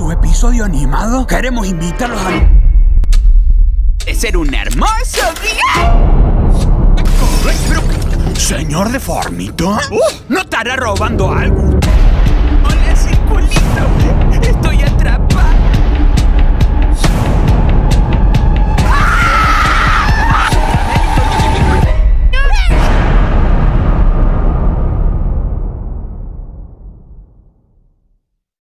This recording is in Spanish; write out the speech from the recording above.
Su episodio animado. queremos invitarlos a... De ser un hermoso día. Señor Deformito, uh, ¿no estará robando algo